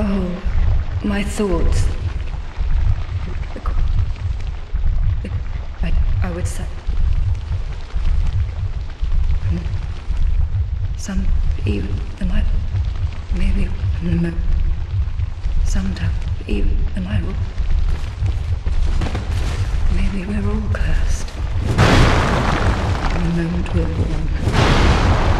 Oh, my thoughts. I, I would say. Um, some even am I? maybe um, Some even am I? maybe we're all cursed. From the moment we're born.